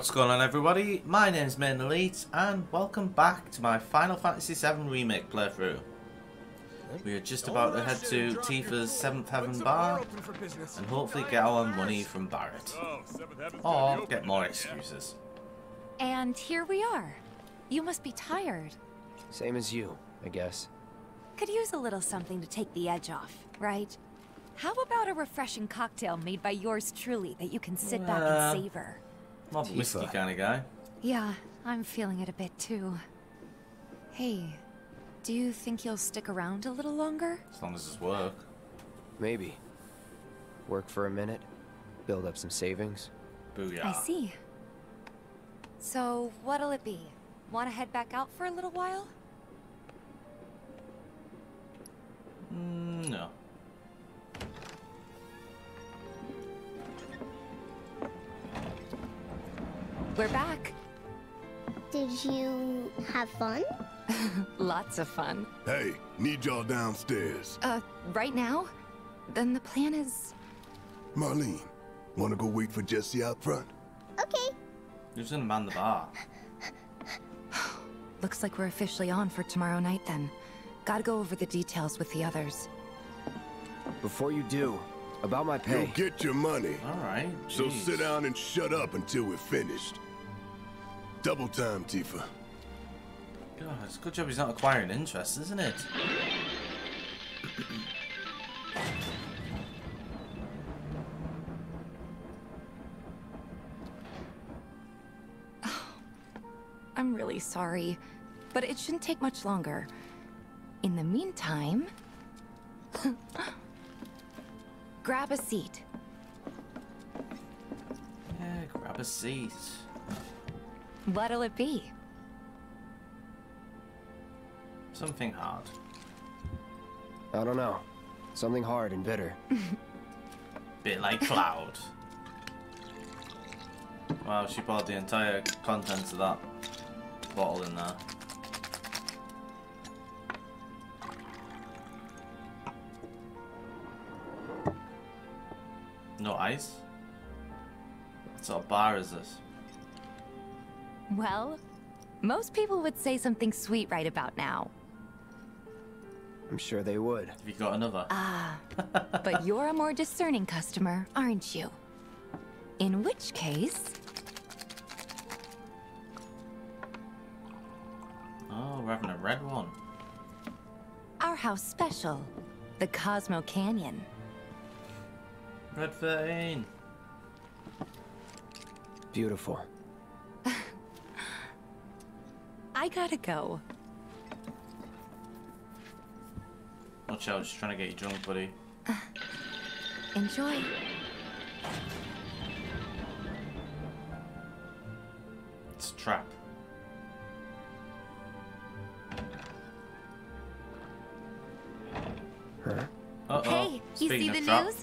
What's going on everybody? My name is Maiden Elite and welcome back to my Final Fantasy VII Remake playthrough. We are just about to head to Tifa's 7th Heaven Bar and hopefully get our money from Barret. Or get more excuses. And here we are. You must be tired. Same as you, I guess. Could use a little something to take the edge off, right? How about a refreshing cocktail made by yours truly that you can sit back Uh, and savor? Not a whiskey kind of guy. Yeah, I'm feeling it a bit too. Hey, do you think you'll stick around a little longer? As long as it's work. Maybe. Work for a minute, build up some savings. Booyah. I see. So, what'll it be? Want to head back out for a little while? Mm, no. We're back. Did you have fun? Lots of fun. Hey, need y'all downstairs. Uh, right now? Then the plan is... Marlene, wanna go wait for Jessie out front? Okay. Who's gonna man the bar? Looks like we're officially on for tomorrow night then. Gotta go over the details with the others. Before you do, about my pay. You'll get your money. Alright. So sit down and shut up until we're finished. Double time, Tifa. God, it's a good job he's not acquiring interest, isn't it? Oh, I'm really sorry, but it shouldn't take much longer. In the meantime... grab a seat. Yeah, grab a seat. What'll it be? Something hard. I don't know. Something hard and bitter. Bit like Cloud. wow, she poured the entire contents of that bottle in there. No ice? What sort of bar is this? Well, most people would say something sweet right about now. I'm sure they would. Have you got another? Ah, but you're a more discerning customer, aren't you? In which case... Oh, we're having a red one. Our house special, the Cosmo Canyon. Red 13. Beautiful. I gotta go. Watch out, just trying to get you drunk, buddy. Enjoy. It's a trap. Huh? Uh oh. Hey, you Speaking see the trap, news?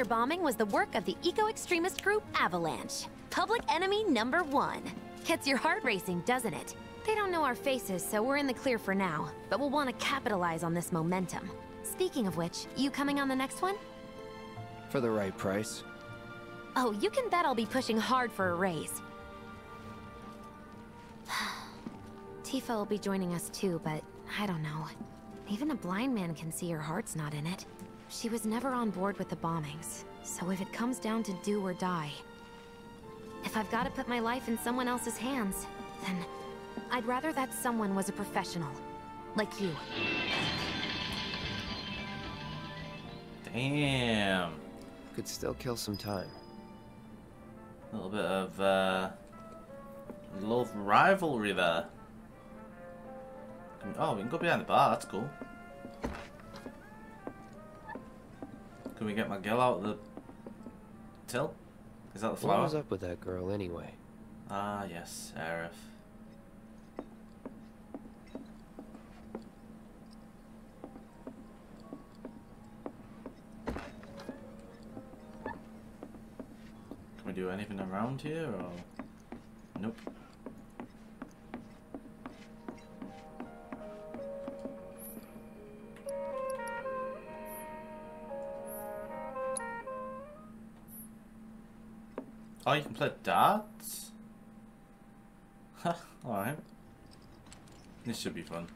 Reactor bombing was the work of the eco-extremist group Avalanche. Public enemy number one. Gets your heart racing, doesn't it? They don't know our faces, so we're in the clear for now. But we'll want to capitalize on this momentum. Speaking of which, you coming on the next one? For the right price. Oh, you can bet I'll be pushing hard for a raise. Tifa will be joining us too, but I don't know. Even a blind man can see her heart's not in it. She was never on board with the bombings, so if it comes down to do or die... If I've got to put my life in someone else's hands, then I'd rather that someone was a professional. Like you. Damn. Could still kill some time. A little bit of uh, A little rivalry there. And- oh, we can go behind the bar. That's cool. Can we get my girl out of the till? Is that the What was up with that girl anyway? Ah, yes, Aerith. Can we do anything around here, or...? Nope. Oh, you can play darts? Alright. This should be fun.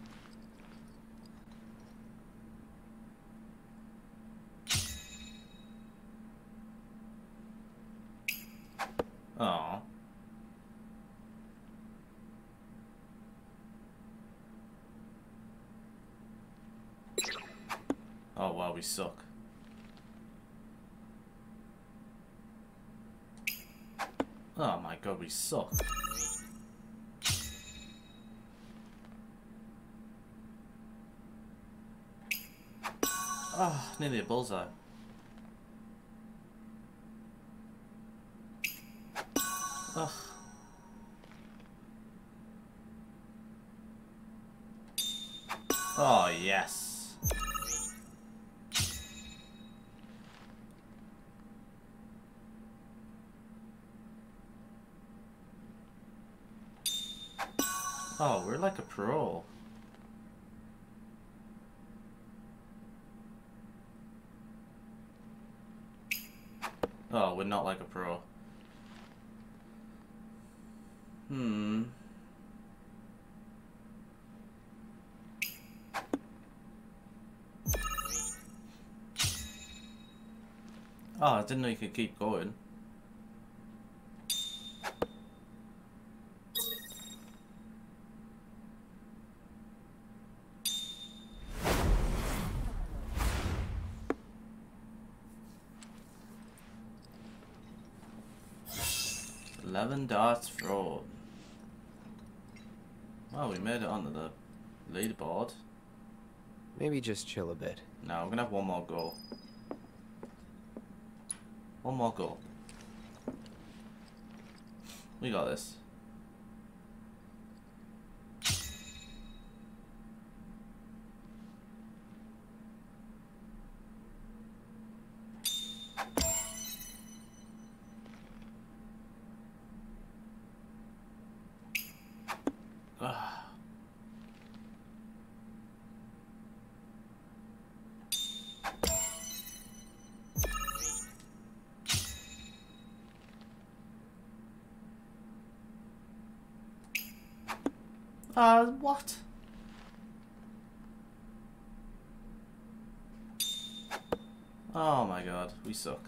Oh. Oh wow, we suck. Oh my god, we suck. Oh, nearly a bullseye. Ugh. Oh, yes. Oh, we're like a pro. Oh, we're not like a pro. Hmm. Oh, I didn't know you could keep going. Eleven darts thrown. Well, we made it onto the leaderboard. Maybe just chill a bit. Now we're gonna have one more go. One more go. We got this. Uh, what? Oh my god, we suck.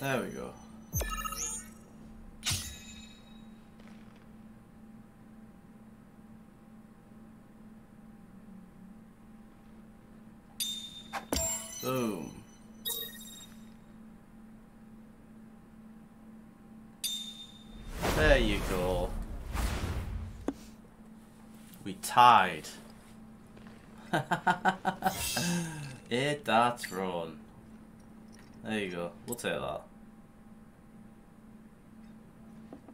There we go. Boom. There you go. We tied. Eight darts thrown. There you go. We'll take that.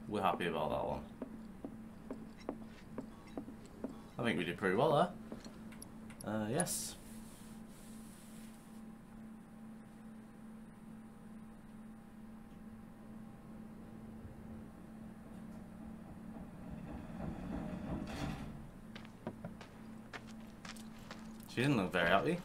We're happy about that one. I think we did pretty well there. Uh, yes. She didn't look very happy.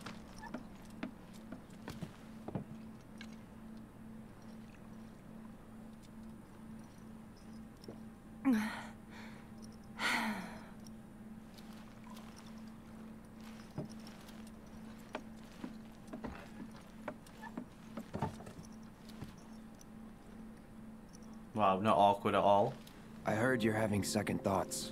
Wow, not awkward at all. I heard you're having second thoughts.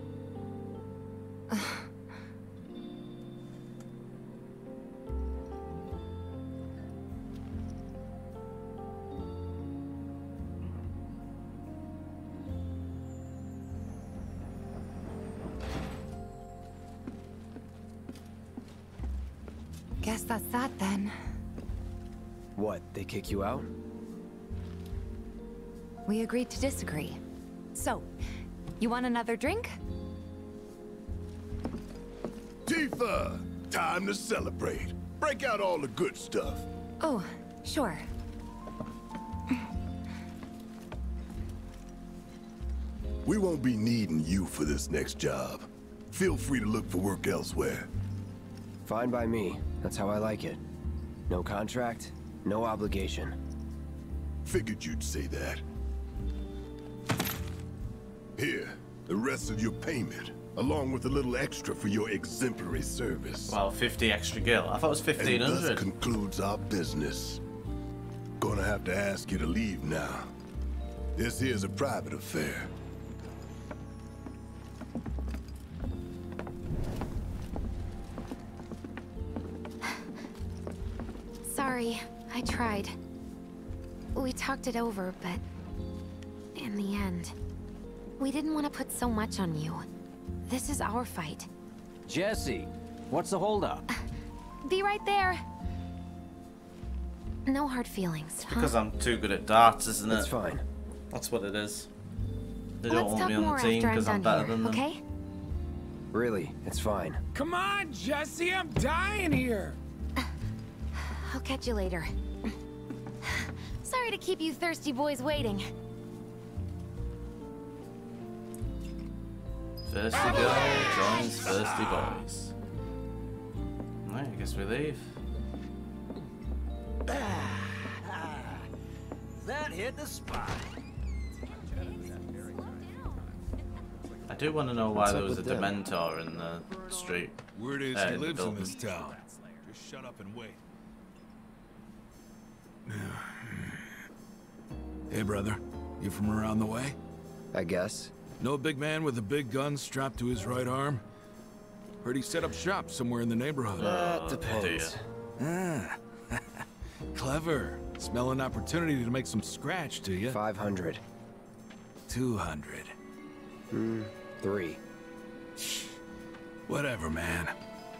Kick you out? We agreed to disagree. So, you want another drink? Tifa! Time to celebrate. Break out all the good stuff. Oh, sure. We won't be needing you for this next job. Feel free to look for work elsewhere. Fine by me. That's how I like it. No contract, no obligation. Figured you'd say that. Here, the rest of your payment, along with a little extra for your exemplary service. Well, 50 extra gil. I thought it was 1500. And thus concludes our business. Gonna have to ask you to leave now. This here's a private affair. Sorry, I tried. We talked it over, but... In the end... We didn't want to put so much on you. This is our fight. Jessie, what's the holdup? Uh, be right there! No hard feelings, huh? Because I'm too good at darts, isn't it? It's fine. That's what it is. They don't Let's want me on the team after I'm because I'm better here, than them. okay? Really, it's fine. Come on, Jessie, I'm dying here. I'll catch you later. Sorry to keep you thirsty boys waiting. Thirsty girl joins thirsty boys. Right, I guess we leave. That hit the spot. I do want to know why What's there was a them? Dementor in the street. Word is Uh, he in the lives in this town. Just shut up and wait. Hey, brother. You from around the way? I guess. No big man with a big gun strapped to his right arm? Heard he set up shop somewhere in the neighborhood. That depends. Ah. Clever. Smell an opportunity to make some scratch, do you? 500. 200. Hmm, three. Whatever, man.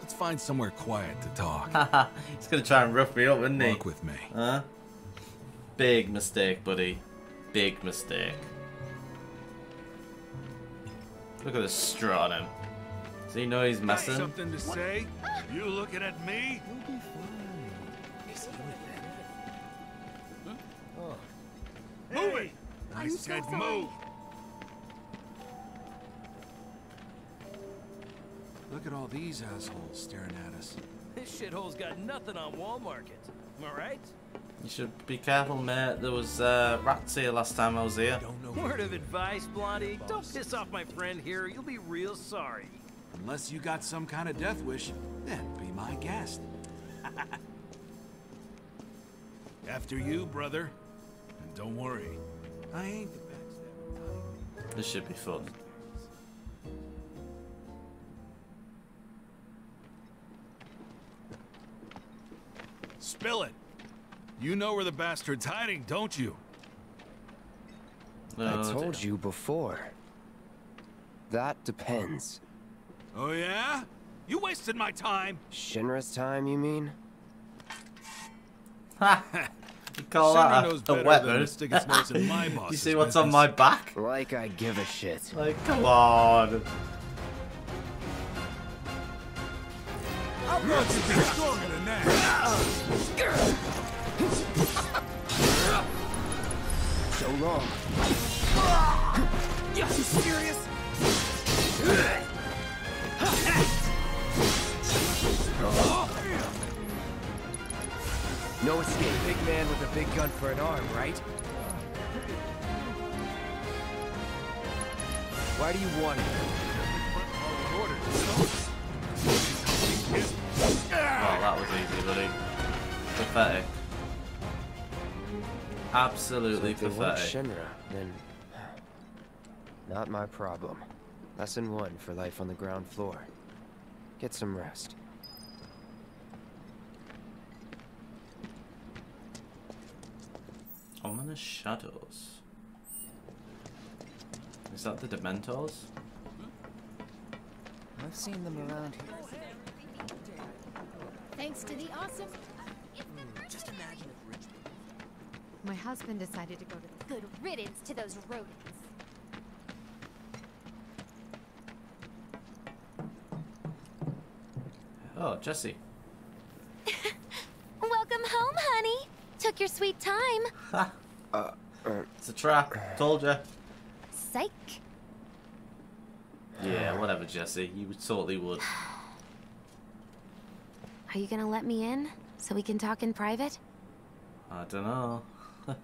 Let's find somewhere quiet to talk. Haha, he's gonna try and rough me up, isn't he? Walk with me. Huh? Big mistake, buddy. Big mistake. Look at the strut on him. Does he know he's messing? Something to say? Ah! You looking at me? You'll be fine. Move it! Oh. I said move! Look at all these assholes staring at us. This shithole's got nothing on Wall Market. Am I right? You should be careful, mate. There was uh, rats here last time I was here. Word of advice, Blondie. Don't piss off my friend here. You'll be real sorry. Unless you got some kind of death wish, then be my guest. After you, brother. And don't worry, I ain't the backstabber. This should be fun. Spill it. You know where the bastard's hiding, don't you? Oh, I told dear. you before. That depends. Oh yeah? You wasted my time. Shinra's time, you mean? Ha! You call Shinra that knows a, better a than weapon? to stick its nose in my you see what's on my back? Like I give a shit. Like, come on. I'm going to be stronger than that. So long. You serious? No escape. Big man with a big gun for an arm, right? Why do you want it? Well, that was easy, buddy. Pathetic. Absolutely So if they want pathetic. Shinra, then not my problem. Lesson one for life on the ground floor. Get some rest. Ominous shadows. Is that the Dementors? Mm-hmm. I've seen them around here. Thanks to the awesome. Hmm, just imagine if Rich My husband decided to go to the... Good riddance to those rodents. Oh, Jessie. Welcome home, honey. Took your sweet time. It's a trap. Told you. Psych. Yeah, whatever, Jessie. You totally would. Are you gonna let me in so we can talk in private? I don't know.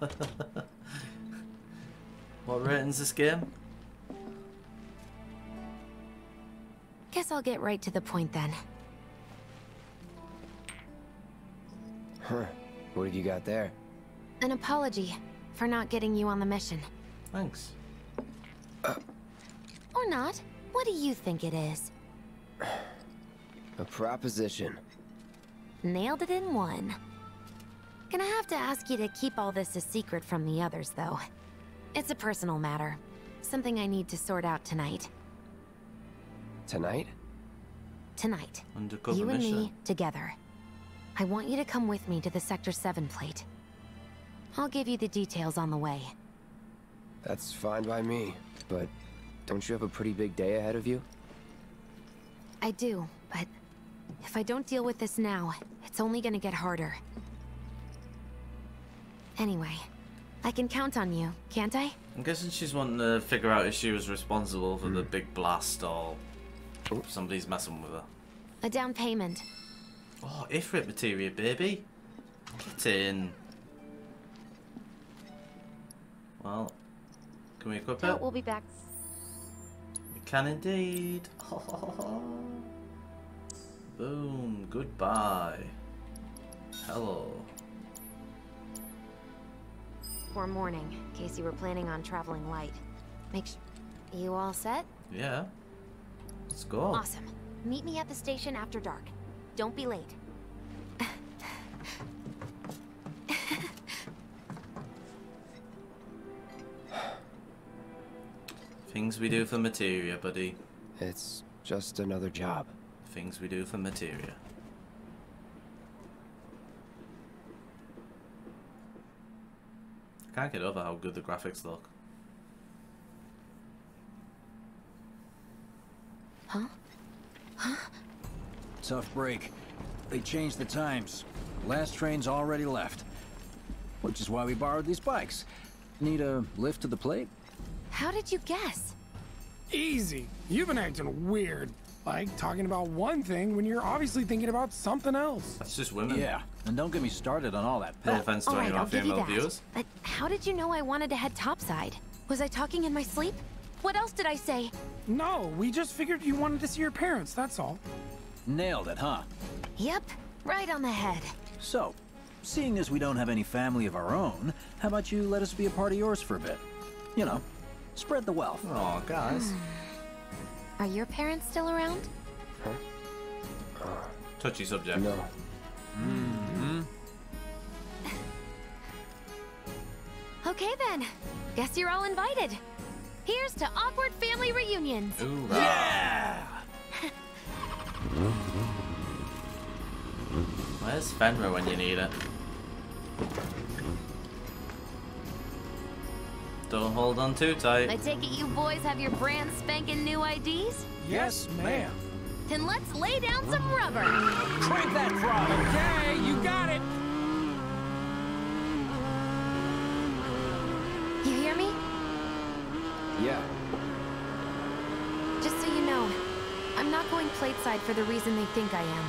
what rating's this game? Guess I'll get right to the point then. Huh. What have you got there? An apology for not getting you on the mission. Thanks. Uh. Or not. What do you think it is? A proposition. Nailed it in one. Gonna have to ask you to keep all this a secret from the others, though. It's a personal matter. Something I need to sort out tonight. Tonight? Tonight. Undercover you and mission. me, together. I want you to come with me to the Sector 7 plate. I'll give you the details on the way. That's fine by me. But don't you have a pretty big day ahead of you? I do, but if I don't deal with this now, it's only gonna get harder. Anyway, I can count on you, can't I? I'm guessing she's wanting to figure out if she was responsible for the hmm. big blast or if somebody's messing with her. A down payment. Oh, Ifrit materia, baby. Get in. Well, can we equip Oh, it? we'll be back. We can indeed. Boom. Goodbye. Hello. For morning, in case you were planning on traveling light. Make sure... You all set? Yeah. Let's go. Awesome. Meet me at the station after dark. Don't be late. Things we do for materia, buddy. It's just another job. Things we do for materia. Can't get over how good the graphics look. Huh? Huh? Tough break. They changed the times. Last train's already left. Which is why we borrowed these bikes. Need a lift to the plate? How did you guess? Easy. You've been acting weird. Like talking about one thing when you're obviously thinking about something else. That's just women. Yeah, and don't get me started on all that No pep. offense to All any of our I'll give you that. viewers. But how did you know I wanted to head topside? Was I talking in my sleep? What else did I say? No, we just figured you wanted to see your parents, that's all. Nailed it, huh? Yep, right on the head. So, seeing as we don't have any family of our own, how about you let us be a part of yours for a bit? You know, spread the wealth. Oh, guys. Are your parents still around? Huh? Touchy subject. No. Mm-hmm. Okay then. Guess you're all invited. Here's to awkward family reunions. Ooh, Yeah! Where's Fenrir when you need it? Don't hold on too tight. I take it you boys have your brand spanking new IDs? Yes, ma'am. Then let's lay down some rubber. Crank that throttle! Okay, you got it. You hear me? Yeah. Just so you know, I'm not going plateside for the reason they think I am.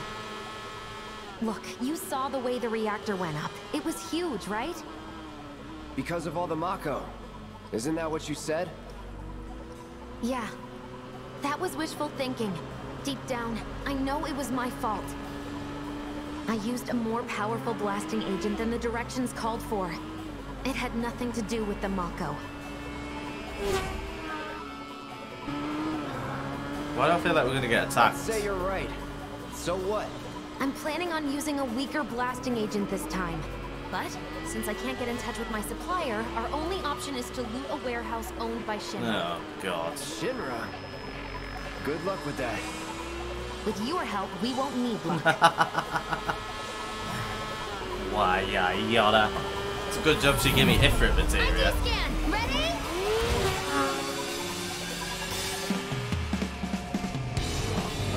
Look, you saw the way the reactor went up. It was huge, right? Because of all the Mako. Isn't that what you said? Yeah. That was wishful thinking. Deep down, I know it was my fault. I used a more powerful blasting agent than the directions called for. It had nothing to do with the Mako. Why do I feel like we're gonna get attacked? Say you're right. So what? I'm planning on using a weaker blasting agent this time. But, since I can't get in touch with my supplier, our only option is to loot a warehouse owned by Shinra. Oh, God. Shinra. Good luck with that. With your help, we won't need luck. Why, yeah, yada. It's a good job she gave me Ifrit material. Ready?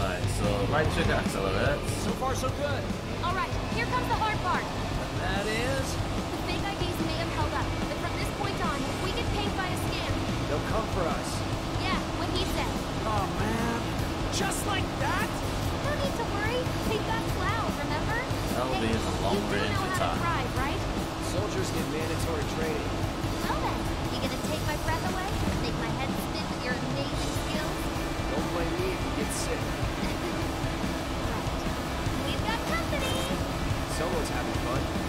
Alright, so right should accelerate. So far, so good. Alright, here comes the hard part. That is? The fake IDs may have held up, but from this point on, we get pinged by a scam. They'll come for us. Yeah, what he said. Oh, man. Just like that? No need to worry. Take that plow, remember? That'll hey, be in the long range of time. Drive, right? Soldiers get mandatory training. Well then, you gonna take my breath away? Make my head spin with your amazing skills? Don't blame me if you get sick. right. We've got company! Someone's having fun.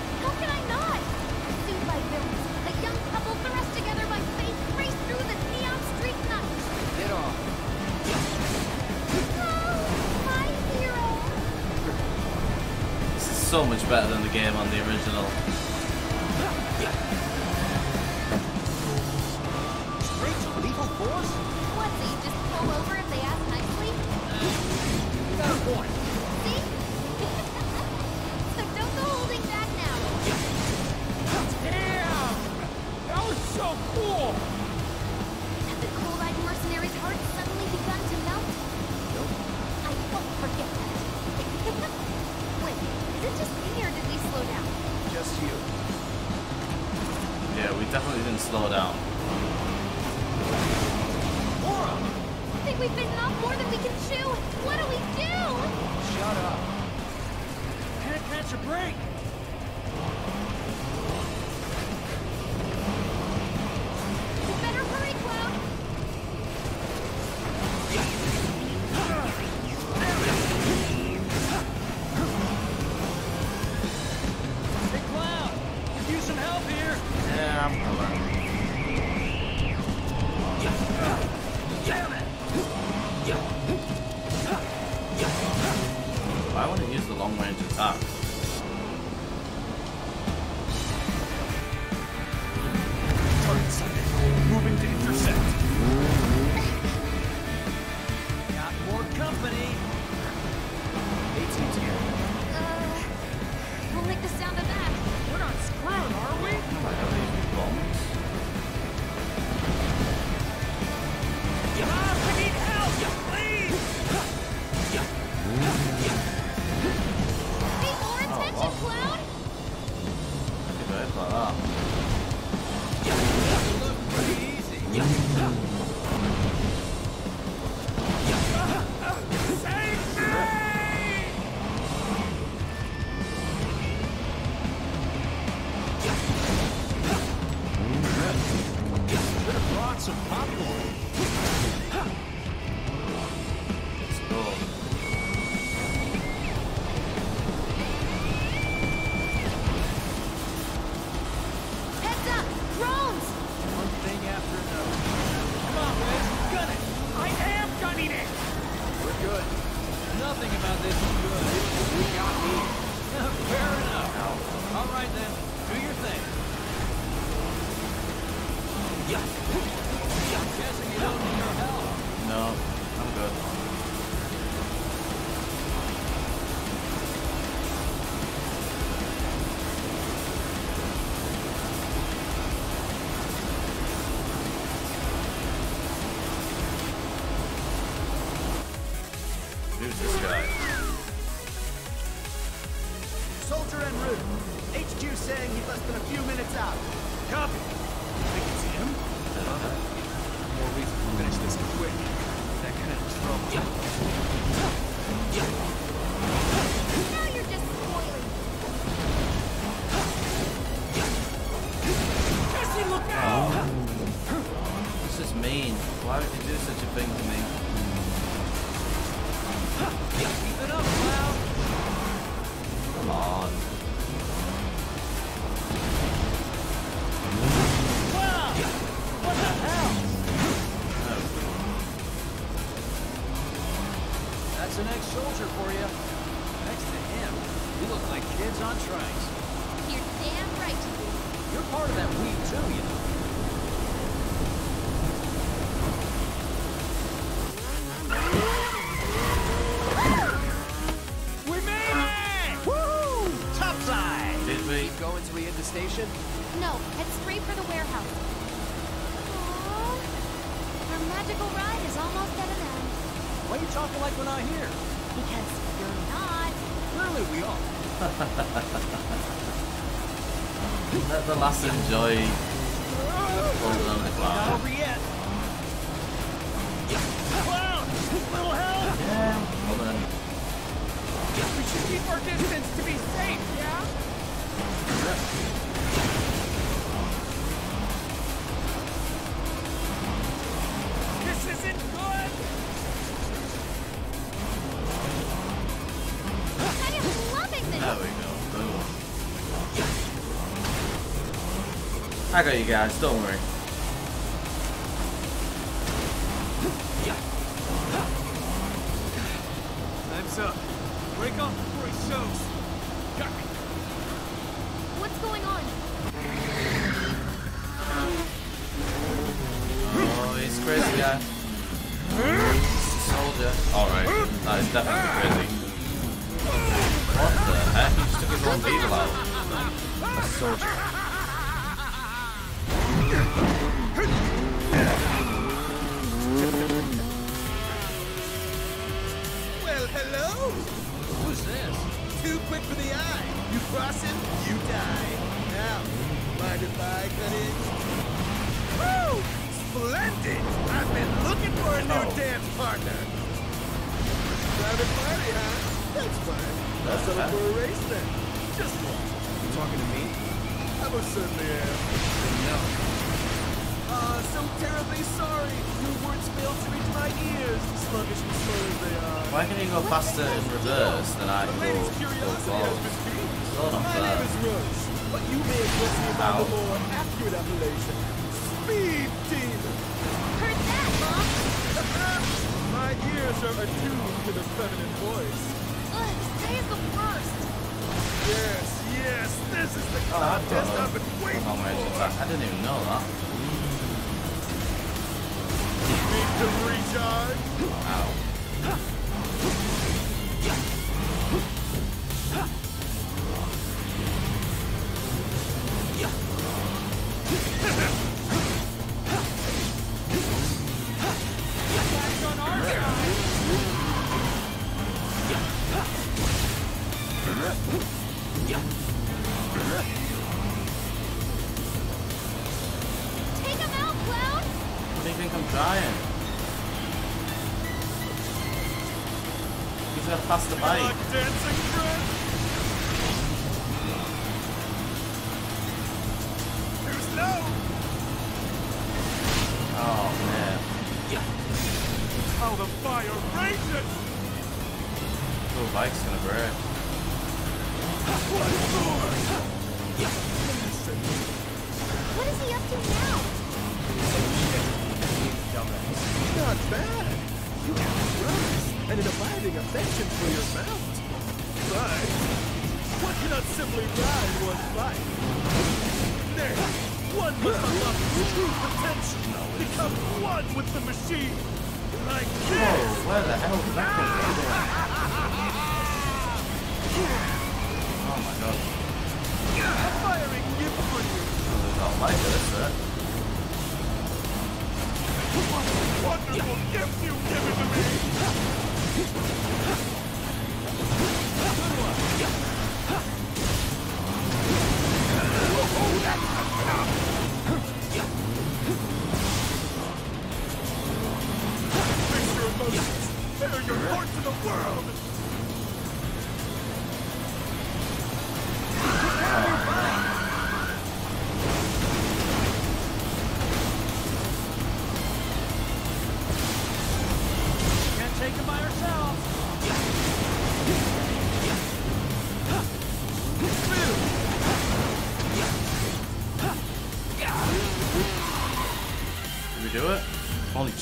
So much better than the game on the original. That's an ex-soldier for you. Next to him, you look like kids on trikes. You're damn right you do. You're part of that we too, you know. We made it! Woo! Topside! Did we? Keep going till we hit the station? No, head straight for the warehouse. Aww. Our magical ride is almost at an end. Why are you talking like we're not here? Because you're not. Clearly we are. Let the lass enjoy holding on the Not cloud. over yet. Cloud! Little help! Yeah, well then. We should keep our distance to be safe, yeah? I got you guys, don't worry. Time's up. Break off before he shows. Got. What's going on? Oh, he's a crazy guy. Soldier. Alright, that is definitely crazy. What the heck? He just took his own people out. A soldier. Hello. Who's this? Too quick for the eye. You cross him, you die. Now, mind if I cut in? Woo! Splendid! I've been looking for a new Oh. dance partner. Private party, huh? That's fine. I'll settle for a race then. Just one. You talking to me? I most certainly am. No. Uh, so terribly sorry. Your words failed to reach my ears, sluggish and slow as they are. Why can you go faster in reverse than I can go, Lady's go curiosity has forward? been piqued. So My name is Roche, but you may address me by the more accurate appellation. Speed Demon! Heard that, Mom! My ears are attuned to the feminine voice. Ugh, today is the worst! Yes, yes, this is the Oh, I contest don't know. I've been waiting Long for. I didn't even know that. To recharge? Ow.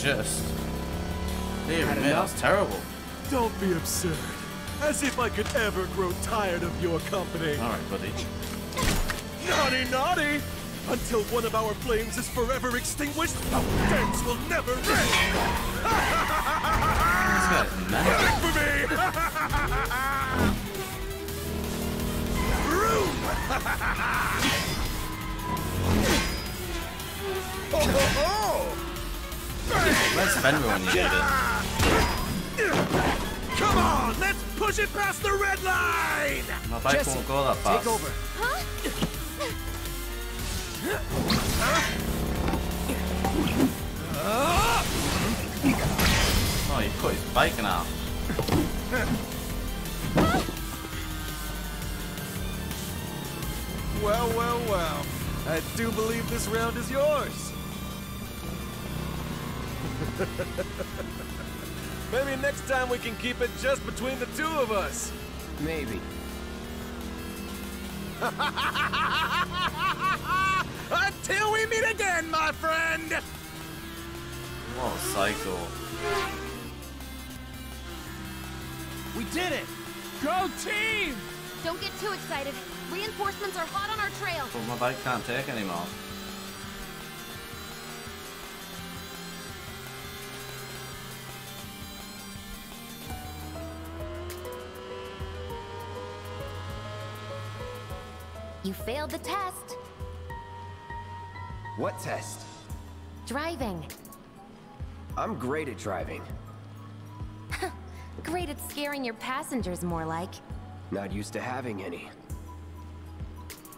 Just. Dear me, that's terrible. Don't be absurd. As if I could ever grow tired of your company. Alright, buddy. Naughty, naughty! Until one of our flames is forever extinguished, our dance will never end! This guy's mad. Wait for me! Room! ho, ho, ho! Where's Fenrir when you need it? Come on, let's push it past the red line! My bike Jessie, won't go that fast. Take over. Huh? Oh, you put his bike in half. Well, well, well. I do believe this round is yours. Maybe next time we can keep it just between the two of us. Maybe. Until we meet again, my friend! What a psycho. We did it! Go team! Don't get too excited. Reinforcements are hot on our trail. But my bike can't take anymore. You failed the test. What test? Driving. I'm great at driving. Great at scaring your passengers, more like. Not used to having any.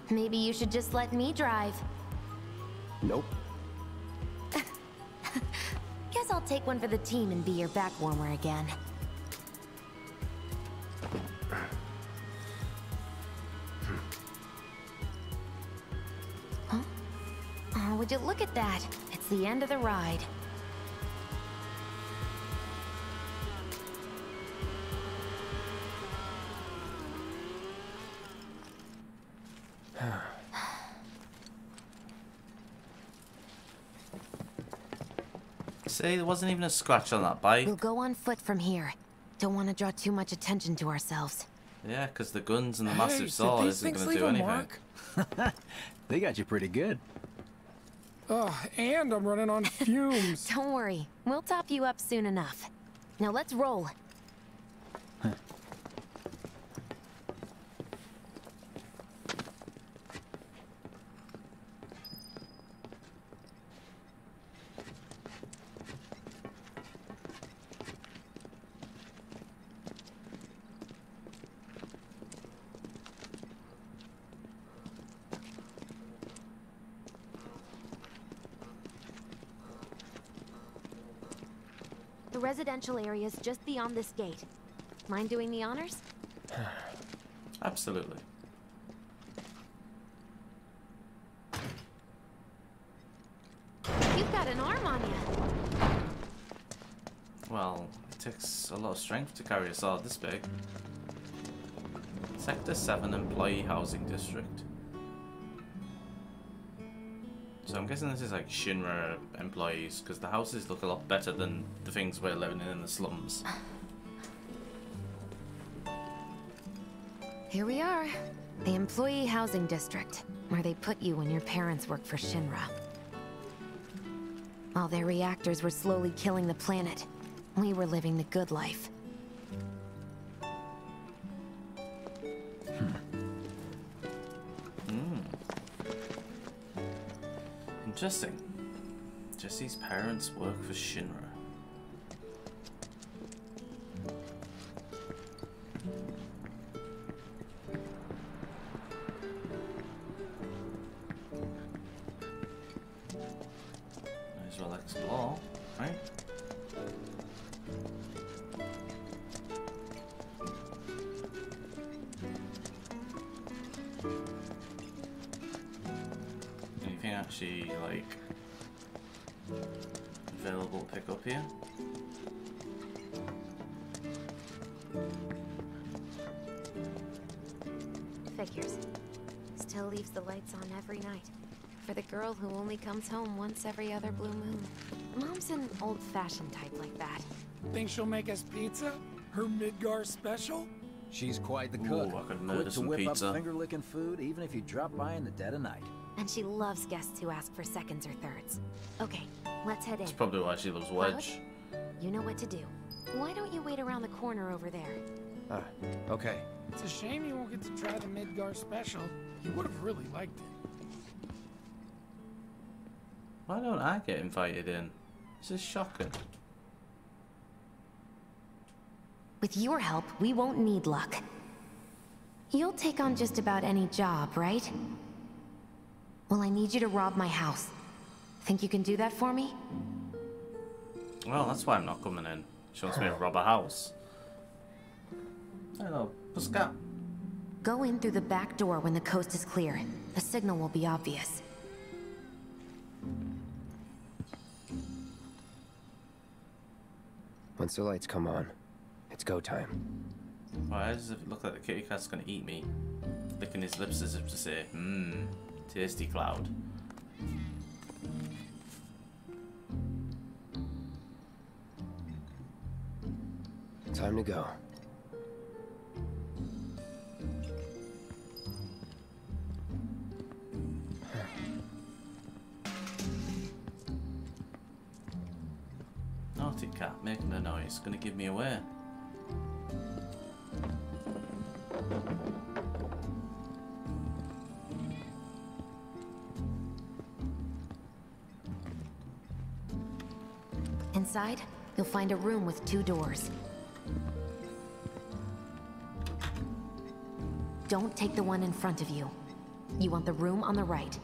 Maybe you should just let me drive. Nope. Guess I'll take one for the team and be your back warmer again. Would you look at that? It's the end of the ride. See, there wasn't even a scratch on that bike. We'll go on foot from here. Don't want to draw too much attention to ourselves. Yeah, because the guns and the massive did sword isn't going to do anything. They got you pretty good. Ugh, and I'm running on fumes. Don't worry, we'll top you up soon enough. Now let's roll. Residential area's just beyond this gate. Mind doing the honors? Absolutely. You've got an arm on you. Well, it takes a lot of strength to carry a sword this big. Sector 7 Employee Housing District. So I'm guessing this is like Shinra employees, because the houses look a lot better than the things we're living in in the slums. Here we are. The Employee Housing District, where they put you when your parents work for Shinra. While their reactors were slowly killing the planet, we were living the good life. Interesting. Jessie's parents work for Shinra. Actually like available to pick up here? Figures. Still leaves the lights on every night. For the girl who only comes home once every other blue moon. Mom's an old-fashioned type like that. Think she'll make us pizza? Her Midgar special? She's quite the Ooh, cook. I could Quick to whip pizza. up finger-licking food, even if you drop by in the dead of night. And she loves guests who ask for seconds or thirds. Okay, let's head in. That's probably why she loves Wedge. You know what to do. Why don't you wait around the corner over there? Ah, okay. It's a shame you won't get to try the Midgar special. You would have really liked it. Why don't I get invited in? This is shocking. With your help, we won't need luck. You'll take on just about any job, right? Well, I need you to rob my house. Think you can do that for me? Well, that's why I'm not coming in. She wants me to rob a house. Hello, Pussycat. Go in through the back door when the coast is clear. The signal will be obvious. Once the lights come on, it's go time. Why does it look like the kitty cat's gonna eat me? Licking his lips as if to say, mmm, tasty cloud. Time to go. Naughty cat, making a noise. Gonna give me away. Inside, you'll find a room with two doors. Don't take the one in front of you. You want the room on the right.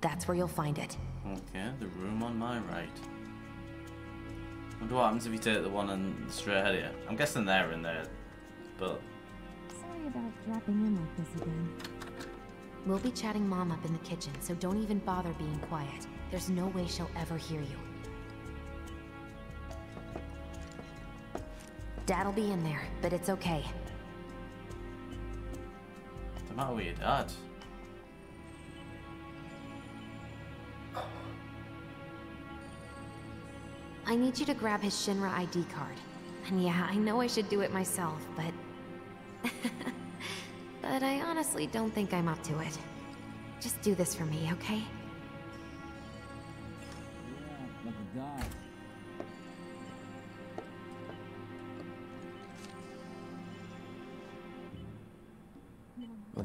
That's where you'll find it. Okay, the room on my right. Wonder what happens if you take the one on straight ahead of you. I'm guessing they're in there, but Sorry about dropping in like this again. We'll be chatting Mom up in the kitchen, so don't even bother being quiet. There's no way she'll ever hear you. Dad'll be in there, but it's okay. what's the matter with your dad? I need you to grab his Shinra ID card. And yeah, I know I should do it myself, but... but I honestly don't think I'm up to it. Just do this for me, okay?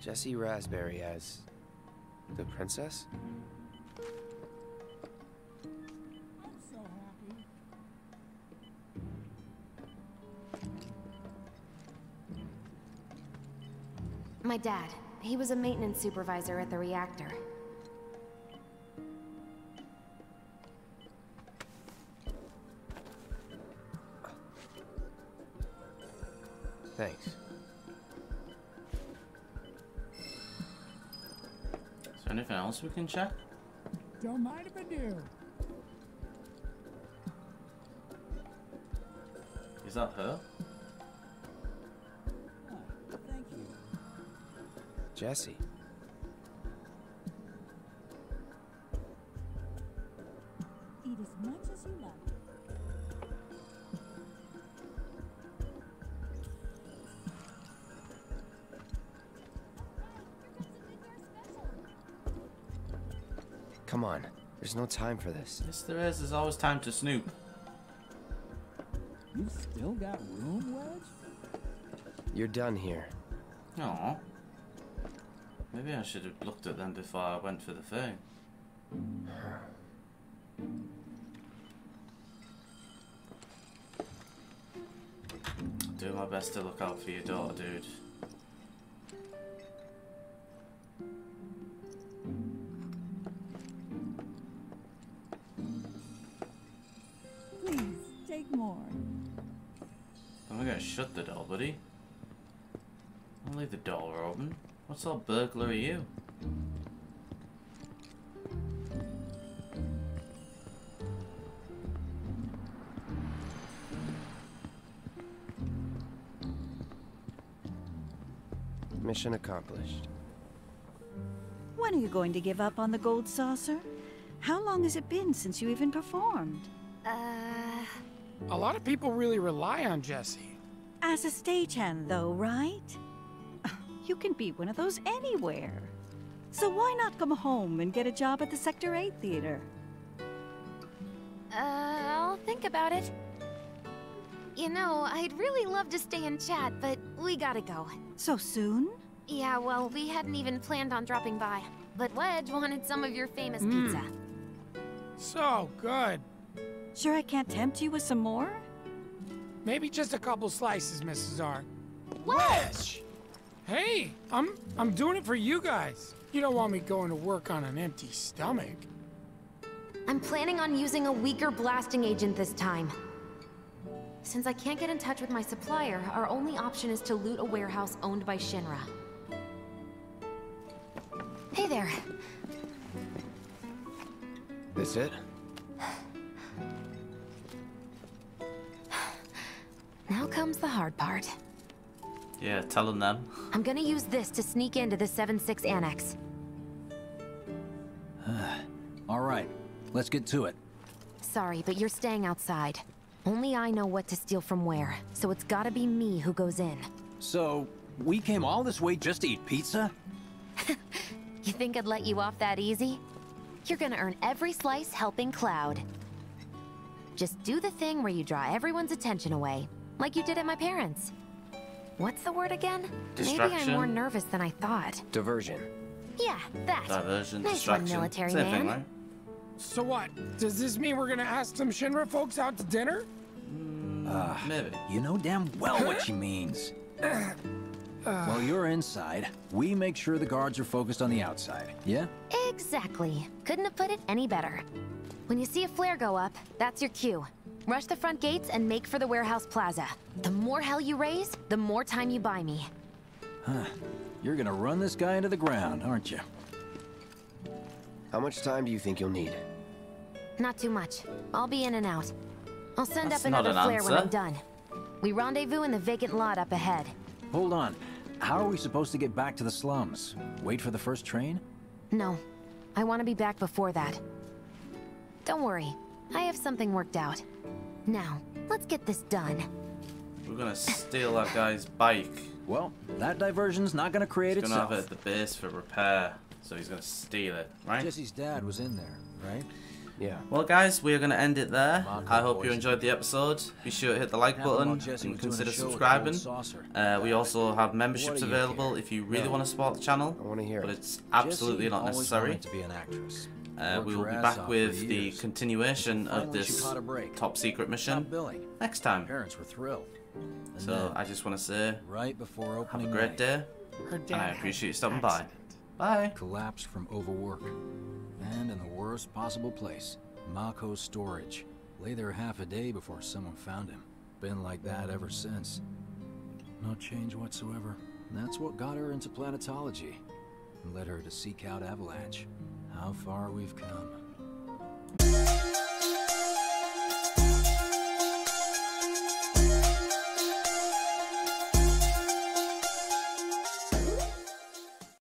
Jessie Rasberry as... the princess? My dad. He was a maintenance supervisor at the reactor. Thanks. Anything else we can check? Don't mind if I do. Is that her? Thank you. Jessie. There's no time for this. Yes, there is. There's always time to snoop. You still got room, Wedge? You're done here. Aw. Maybe I should have looked at them before I went for the thing. Do my best to look out for your daughter, dude. I'm gonna shut the door, buddy. I'll leave the door open. What's all burglar are you? Mission accomplished. When are you going to give up on the gold saucer? How long has it been since you even performed? Uh... A lot of people really rely on Jessie. As a stagehand, though, right? You can be one of those anywhere. So why not come home and get a job at the Sector 8 theater? Uh, I'll think about it. You know, I'd really love to stay and chat, but we gotta go. So soon? Yeah, well, we hadn't even planned on dropping by. But Wedge wanted some of your famous Mm. pizza. So good. Sure I can't tempt you with some more? Maybe just a couple slices, Mrs. R. Wedge! Hey, I'm I'm doing it for you guys. You don't want me going to work on an empty stomach. I'm planning on using a weaker blasting agent this time. Since I can't get in touch with my supplier, our only option is to loot a warehouse owned by Shinra. Hey there. This it? Comes the hard part. Yeah, telling them. I'm gonna use this to sneak into the 7-6 Annex. All right, let's get to it. Sorry, but you're staying outside. Only I know what to steal from where, so it's gotta be me who goes in. So, we came all this way just to eat pizza? You think I'd let you off that easy? You're gonna earn every slice helping Cloud. Just do the thing where you draw everyone's attention away, like you did at my parents'. What's the word again? Maybe I'm more nervous than I thought. Diversion. Yeah, that. Diversion, nice distraction. one, military Same man. thing, right? So what? Does this mean we're gonna ask some Shinra folks out to dinner? Uh, Maybe. You know damn well what she means. While you're inside, we make sure the guards are focused on the outside, yeah? Exactly. Couldn't have put it any better. When you see a flare go up, that's your cue. Rush the front gates and make for the warehouse plaza. The more hell you raise, the more time you buy me. Huh. You're gonna run this guy into the ground, aren't you? How much time do you think you'll need? Not too much. I'll be in and out. I'll send That's up another an flare when I'm done. We rendezvous in the vacant lot up ahead. Hold on. How are we supposed to get back to the slums? Wait for the first train? No, I want to be back before that. Don't worry, I have something worked out. Now, let's get this done. We're gonna steal that guy's bike. Well, that diversion's not gonna create He's gonna itself. have it at the base for repair, so he's gonna steal it, right? Jessie's dad was in there, right? Yeah. Well, guys, we're going to end it there. Marco I hope you enjoyed the episode. Be sure to hit the like button and was doing a consider subscribing. Uh, we also have memberships What do available if you really No. want to support the channel. I want to hear But it's absolutely Jessie not always necessary. wanted to be an actress. Uh, we will be back with the continuation of this caught a break. top secret mission Top billing. next time. Parents were thrilled. So I just want to say, right before opening have a great night, day, Her and I appreciate you stopping by. Bye. collapsed from overwork. And in the worst possible place, Mako's storage. Lay there half a day before someone found him. Been like that ever since. No change whatsoever. That's what got her into planetology. And led her to seek out Avalanche how far we've come.